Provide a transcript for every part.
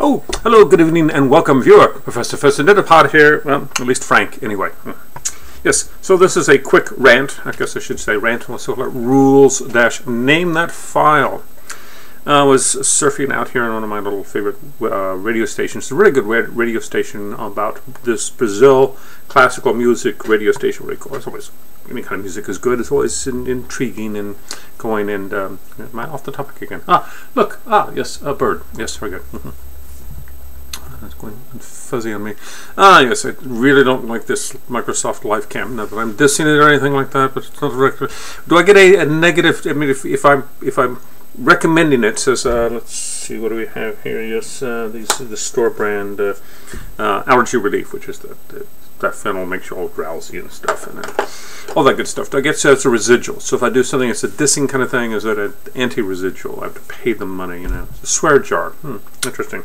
Oh, hello, good evening, and welcome, viewer. Professor Festinitapod here. Well, at least Frank, anyway. Yes, so this is a quick rant. I guess I should say rant. Let's call it rules dash name that file. I was surfing out here on one of my little favorite uh, radio stations. It's a really good radio station about this Brazil classical music radio station. Really cool. It's always any kind of music is good. It's always in, intriguing and going. And um, am I off the topic again? Ah, look. Ah, yes, a bird. Yes, very good. That's going fuzzy on me. Ah, yes, I really don't like this Microsoft LifeCam. Not that I'm dissing it or anything like that, but it's not a Do I get a, a negative? I mean, if, if I'm if I'm recommending it says uh, let's see what do we have here yes uh, these the store brand uh, uh allergy relief which is the, the that fennel makes you all drowsy and stuff and all that good stuff. I guess that's a residual. So if I do something that's a dissing kind of thing, is that an anti-residual? I have to pay them money, you know. It's a swear jar. Hmm, interesting.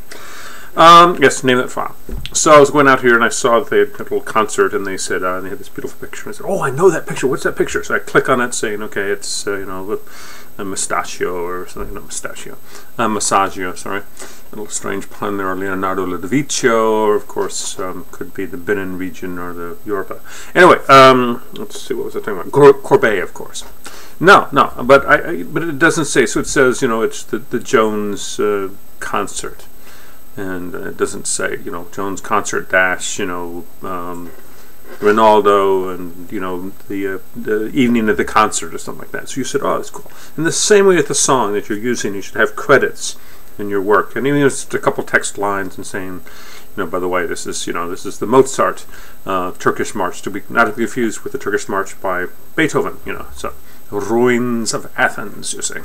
Um, yes, name that file. So I was going out here and I saw that they had a little concert and they said, uh, they had this beautiful picture. I said, oh, I know that picture. What's that picture? So I click on it saying, okay, it's, uh, you know, a mustachio or something, not mustachio, a massaggio, sorry. A little strange pun there, Leonardo Ludovico, or of course, um, could be the Benin region or the Yoruba. Anyway, um, let's see, what was I talking about? Cor Courbet, of course. No, no, but I, I, but it doesn't say. So it says, you know, it's the the Jones uh, concert, and it doesn't say, you know, Jones concert dash, you know, um, Ronaldo and you know the uh, the evening of the concert or something like that. So you said, oh, that's cool. In the same way with the song that you're using, you should have credits in your work, and even just a couple text lines and saying, you know, by the way, this is you know this is the Mozart uh, Turkish March to be not to be confused with the Turkish March by Beethoven. You know, so ruins of Athens. You say.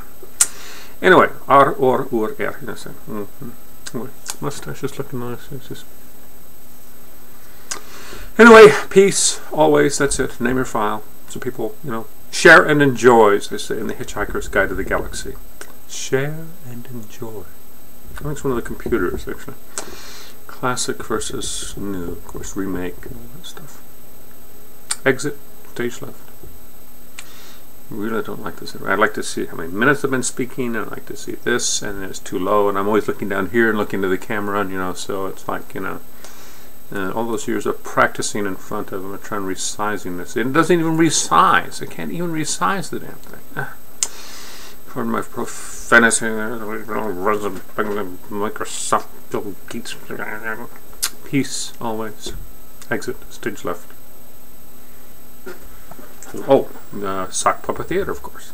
Anyway, ar or ur er. You say. Mm -hmm. Anyway, mustache is looking nice. It's just Anyway, peace, always, that's it. Name your file. So people, you know, share and enjoy, as they say in the Hitchhiker's Guide to the Galaxy. Share and enjoy. I think it's one of the computers, actually. Classic versus new, of course, remake and all that stuff. Exit, stage left. Really don't like this. I'd like to see how many minutes I've been speaking, I'd like to see this, and it's too low, and I'm always looking down here and looking to the camera, and, you know, so it's like, you know, uh, all those years of practicing in front of them and trying resizing this. It doesn't even resize. It can't even resize the damn thing. Ah. Pardon my profanity there. Microsoft. Peace always. Exit. Stage left. Oh, uh, the sock puppet theater, of course.